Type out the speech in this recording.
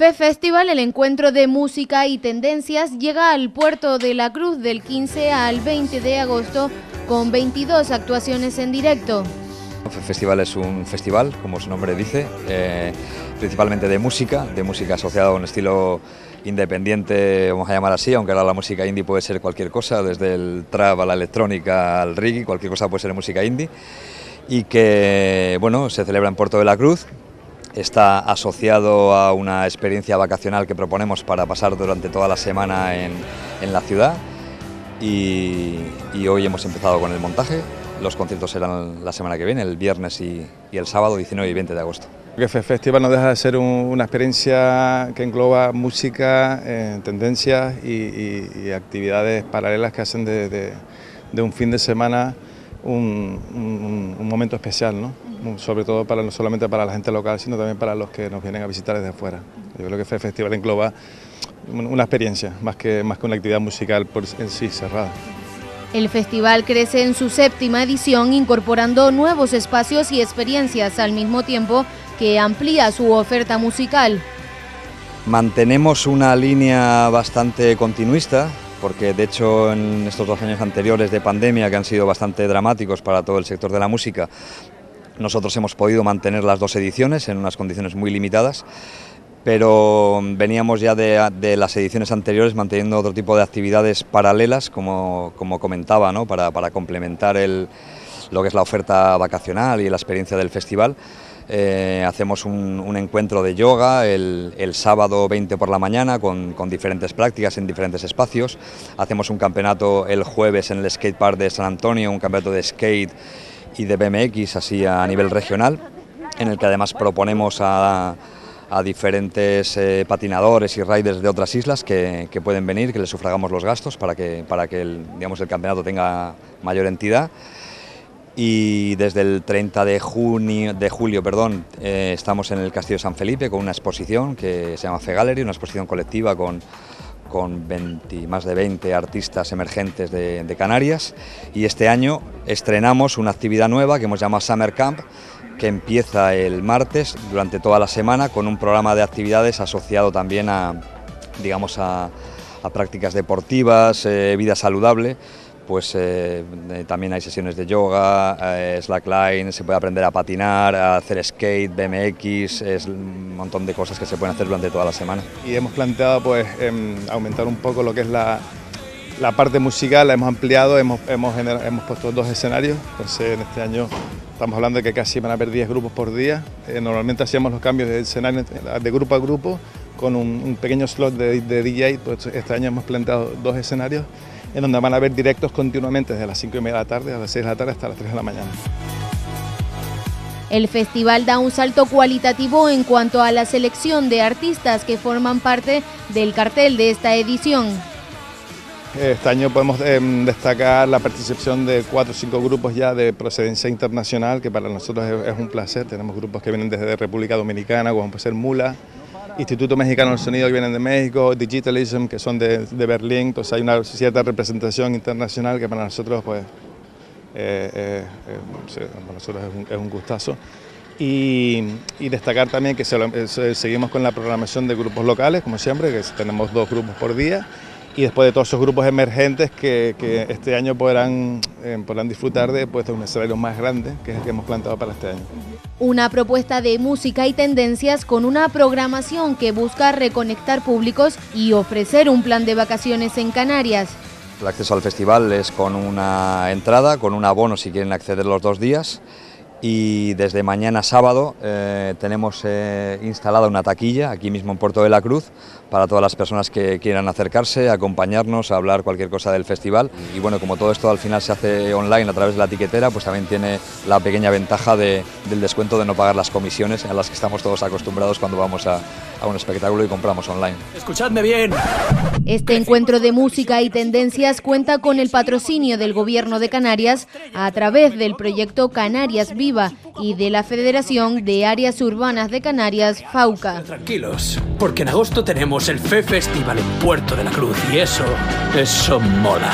FE Festival, el encuentro de música y tendencias, llega al puerto de la Cruz del 15 al 20 de agosto con 22 actuaciones en directo. FE Festival es un festival, como su nombre dice, eh, principalmente de música, de música asociada a un estilo independiente, vamos a llamar así, aunque ahora la música indie puede ser cualquier cosa, desde el trap a la electrónica al reggae, cualquier cosa puede ser música indie, y que bueno, se celebra en Puerto de la Cruz, está asociado a una experiencia vacacional que proponemos para pasar durante toda la semana en, la ciudad y, hoy hemos empezado con el montaje. Los conciertos serán la semana que viene, el viernes y, el sábado 19 y 20 de agosto. El Festival no deja de ser una experiencia que engloba música, eh, tendencias y, actividades paralelas que hacen de, un fin de semana un, un momento especial, ¿no? Sobre todo para, no solamente para la gente local, sino también para los que nos vienen a visitar desde afuera. Yo creo que el festival engloba una experiencia, más que, más que una actividad musical por en sí cerrada. El festival crece en su séptima edición incorporando nuevos espacios y experiencias al mismo tiempo que amplía su oferta musical. Mantenemos una línea bastante continuista, porque de hecho en estos dos años anteriores de pandemia, que han sido bastante dramáticos para todo el sector de la música, nosotros hemos podido mantener las dos ediciones en unas condiciones muy limitadas, pero veníamos ya de, las ediciones anteriores manteniendo otro tipo de actividades paralelas, como, comentaba, ¿no? para, complementar lo que es la oferta vacacional y la experiencia del festival. Eh, hacemos un, encuentro de yoga el, sábado 20 por la mañana con, con, diferentes prácticas en diferentes espacios. Hacemos un campeonato el jueves en el skate park de San Antonio, un campeonato de skate y de BMX así a nivel regional, en el que además proponemos a, diferentes eh, patinadores y riders de otras islas que, pueden venir, que les sufragamos los gastos para que, para que el, digamos, el campeonato tenga mayor entidad. Y desde el 30 de, junio, de julio perdón, eh, estamos en el Castillo San Felipe con una exposición que se llama Fe Gallery, una exposición colectiva con con más de 20 artistas emergentes de, Canarias. Y este año estrenamos una actividad nueva que hemos llamado Summer Camp que empieza el martes durante toda la semana con un programa de actividades asociado también a, digamos, a, prácticas deportivas, eh, vida saludable pues eh, eh, también hay sesiones de yoga, eh, slackline, se puede aprender a patinar, a hacer skate, BMX, es un montón de cosas que se pueden hacer durante toda la semana. Y hemos planteado pues em, aumentar un poco lo que es la, la parte musical, la hemos ampliado, hemos, hemos, hemos puesto dos escenarios, entonces en este año estamos hablando de que casi van a haber 10 grupos por día, normalmente hacíamos los cambios de escenario de grupo a grupo con un, pequeño slot de, de DJ, pues este año hemos planteado dos escenarios en donde van a haber directos continuamente desde las 5 y media de la tarde a las 6 de la tarde hasta las 3 de la mañana. El festival da un salto cualitativo en cuanto a la selección de artistas que forman parte del cartel de esta edición. Este año podemos em, destacar la participación de cuatro o cinco grupos ya de procedencia internacional, que para nosotros es, un placer. Tenemos grupos que vienen desde República Dominicana, como puede ser Mula, Instituto Mexicano del Sonido que vienen de México, Digitalism que son de, Berlín, entonces hay una cierta representación internacional que para nosotros pues eh, eh, eh, para nosotros es un, gustazo. Y, destacar también que seguimos con la programación de grupos locales, como siempre, que tenemos dos grupos por día y después de todos esos grupos emergentes que, este año podrán, eh, podrán disfrutar de, pues, de un escenario más grande, que es el que hemos planteado para este año. Una propuesta de música y tendencias con una programación que busca reconectar públicos y ofrecer un plan de vacaciones en Canarias. El acceso al festival es con una entrada, con un abono si quieren acceder los dos días y desde mañana sábado eh, tenemos eh, instalada una taquilla aquí mismo en Puerto de la Cruz para todas las personas que quieran acercarse, acompañarnos, a hablar cualquier cosa del festival y bueno, como todo esto al final se hace online a través de la tiquetera, pues también tiene la pequeña ventaja del descuento de no pagar las comisiones a las que estamos todos acostumbrados cuando vamos a, a un espectáculo y compramos online. Escuchadme bien. Este encuentro de música y tendencias cuenta con el patrocinio del Gobierno de Canarias a través del proyecto Canarias Viva y de la Federación de Áreas Urbanas de Canarias, FAUCA. Tranquilos, porque en agosto tenemos el FE Festival en Puerto de la Cruz y eso, eso mola.